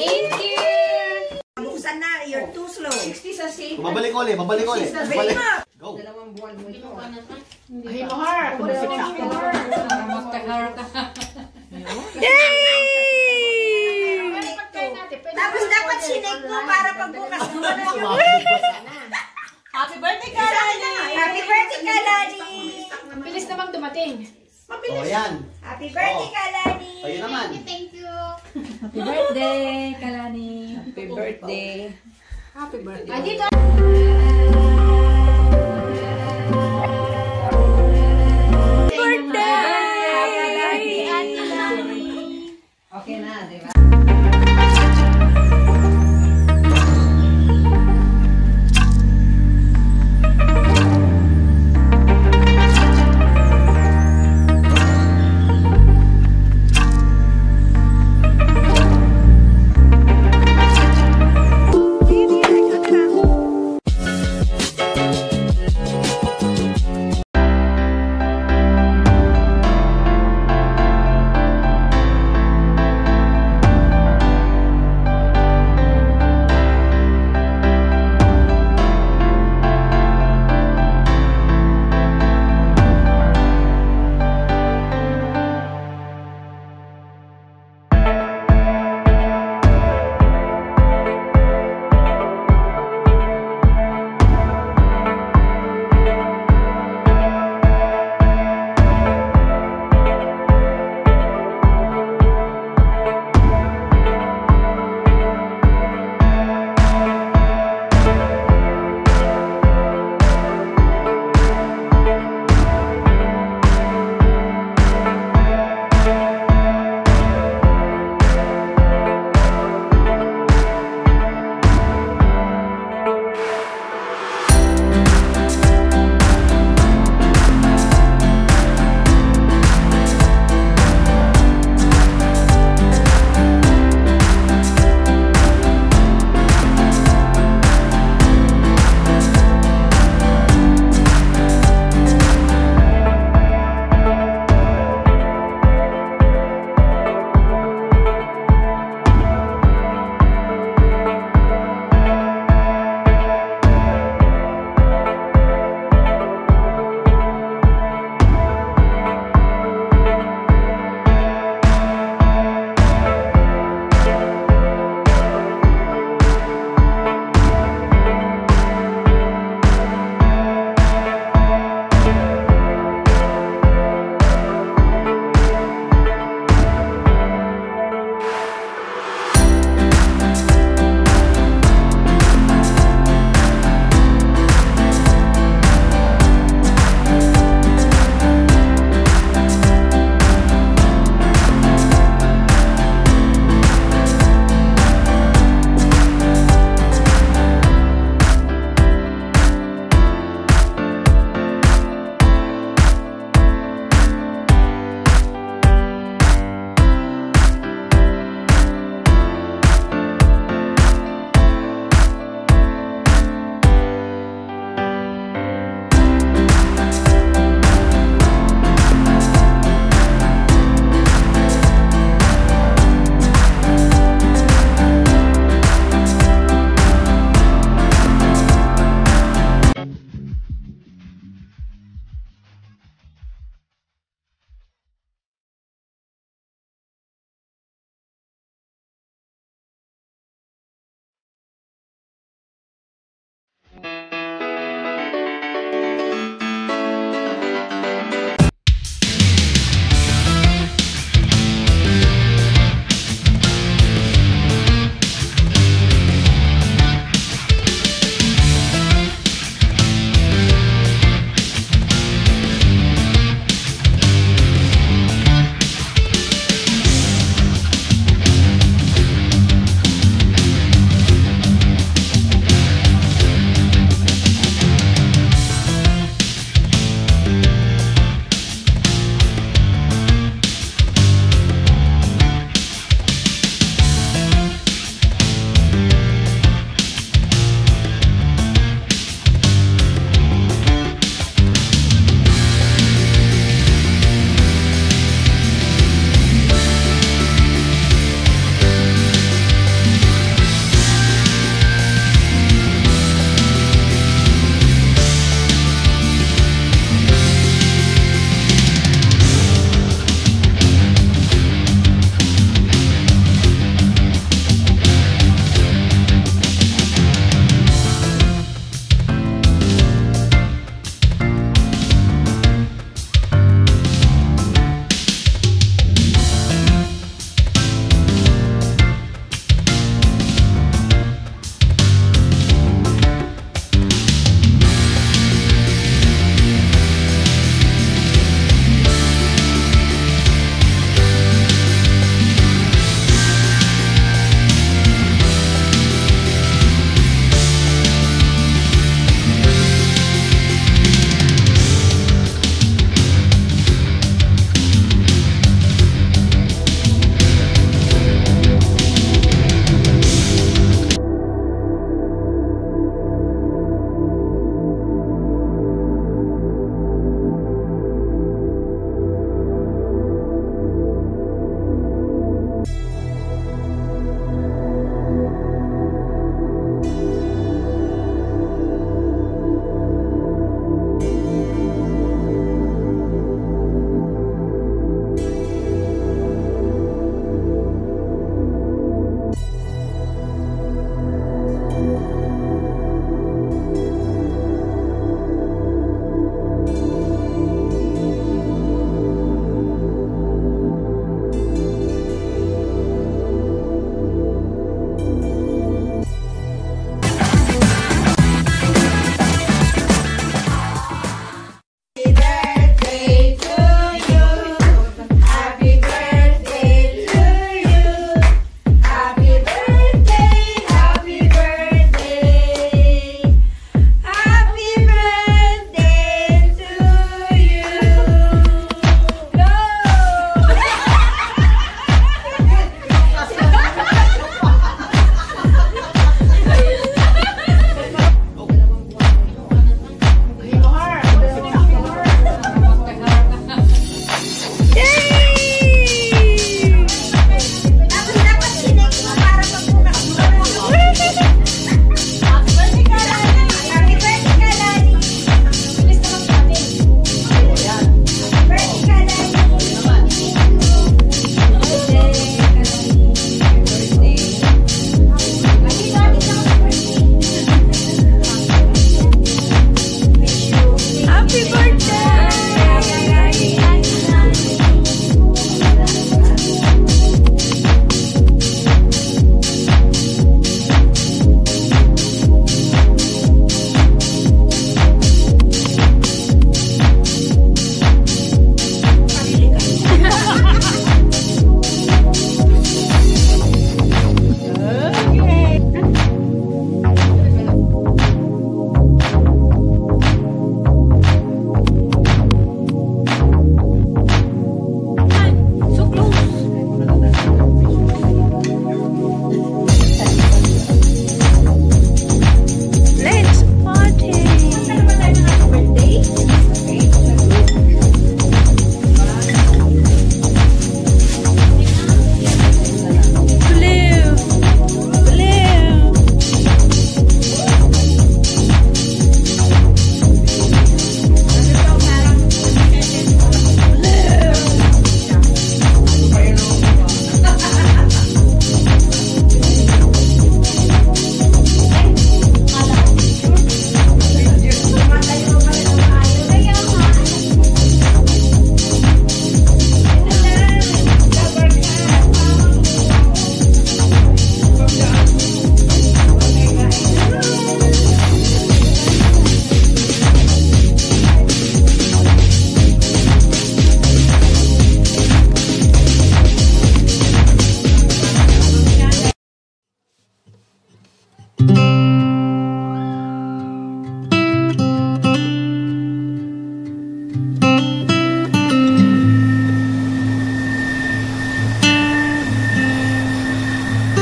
Thank you! Mabukusan na, you're too slow. 60 sa safe. Babalik ulit, babalik ulit. Babalik. Go. Dalawang buwan mo ito. Ay, mahar. Magtahar ka. Yay! Tapos dapat sinake mo para pagbukas mo Happy birthday, Kalani! Happy birthday, Kalani! Mabilis namang dumating. Oh, Mabilis. Happy birthday, Kalani! Birthday, Kalani. Happy birthday. Happy birthday. Ay, dito.